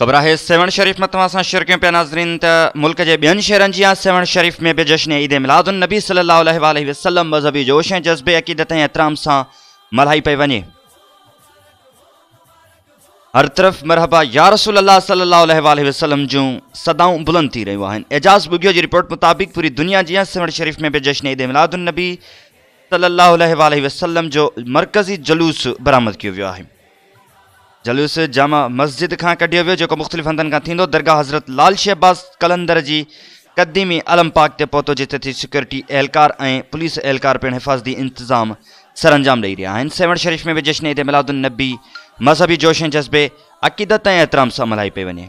ख़बर आहे सेवण शरीफ़ में सां शुरू कयूं पिया नाज़रीन मुल्क जे ॿियनि शहरनि जी सेवण शरीफ़ में बि जश्न ईद मिलादुन नबी वसलम मज़हबी जोश ऐं जज़्बे अक़ीदत एतिराम सां मल्हाई पई वञे हर तरफ़ मरहबा या रसूल अल्लाह सलाहु वसलम जूं सदाऊं बुलंद थी रहियूं एजाज़ बुगियो जी रिपोर्ट मुताबिक़ पूरी दुनिया जी सेवण शरीफ़ में बि जश्न ईद मिलादुन नबी वसलम जो मरकज़ी जुलूस बरामद कयो वियो आहे जलूस जामा मस्जिद का कढियो वियो, जेको मुख़्तलिफ़ हंधनि थींदो। दरगाह हज़रत लाल शहबाज़ कलंदर जी क़दीमी अलम पाक ते जिते थी सिक्योरिटी एहलकार ऐं पुलिस एहलकार पिणु हिफ़ाज़ती इंतज़ाम सरअंजाम ॾेई रहिया आहिनि। सेवण शरीफ़ में बि जश्न ईद मिलादुन नबी मज़हबी जोश जज़्बे, अक़ीदत एतिराम सां मल्हाई पई वञे।